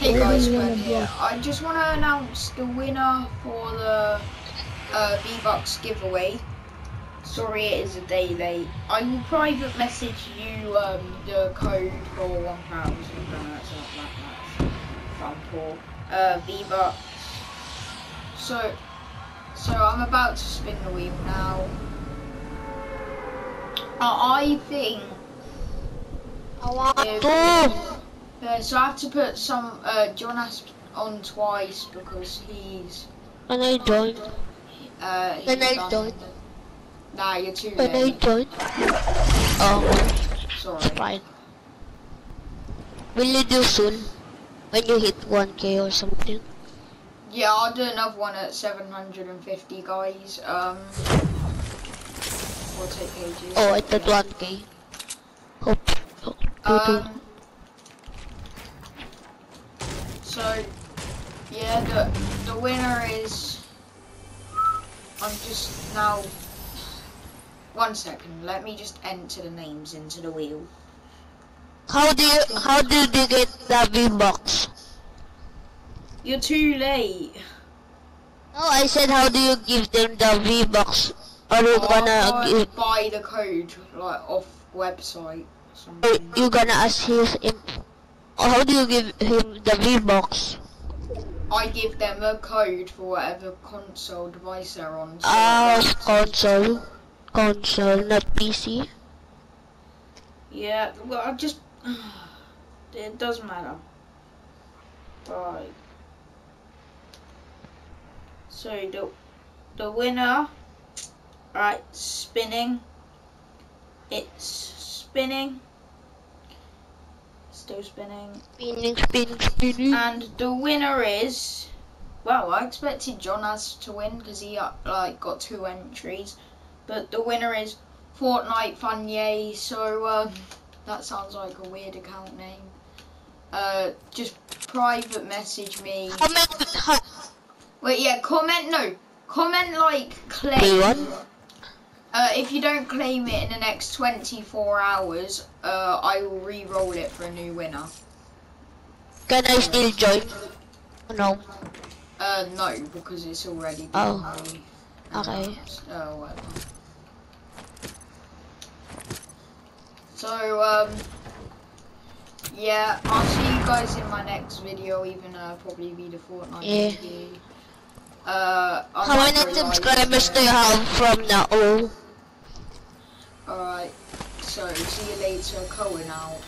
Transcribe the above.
Hey guys, do you wanna Glenn here. I just want to announce the winner for the uh, V-Bucks giveaway. Sorry it is a day late. I will private message you um, the code for 1000 uh, that's not that much. I'm poor. Uh, V-Bucks. So, so I'm about to spin the wheel now. Uh, I think I want to. Uh, so I have to put some uh, Jonas on twice because he's And I join? uh. he's Can I done- join? Nah, you're too Can I late. join? Oh, Sorry. fine. Will you do soon? When you hit 1k or something? Yeah, I'll do another one at 750 guys. Um, we'll take pages. Oh, I thought 1k. Hope. hope. Um. So, yeah, the the winner is. I'm just now. One second. Let me just enter the names into the wheel. How do you how did you get the V-Bucks? You're too late. No, I said how do you give them the V-Bucks? Are you oh, gonna I'll give? buy the code like off website. or Are Something. you gonna ask his? Imp- how do you give him the V-Bucks? I give them a code for whatever console device they're on. so Ah, console, console, not PC. Yeah, well, I just. It doesn't matter. Right. So the the winner. Right, spinning. It's spinning. Still spinning. Spinning, spinning, spinning. And the winner is. Well, I expected Jonas to win because he uh, like got two entries, but the winner is Fortnite Funyay. So um, that sounds like a weird account name. Uh, just private message me. Comment. Wait, yeah, comment no, comment like Day claim. Uh, if you don't claim it in the next 24 hours, uh, I will re-roll it for a new winner. Can I still join? No. Uh, no, because it's already been Oh. Okay. Oh, whatever. So, um, yeah, I'll see you guys in my next video, even uh, probably be the Fortnite Yeah. video. Uh, How many subscribers do you have from now? Oh, Alright, so see you later, Koen out.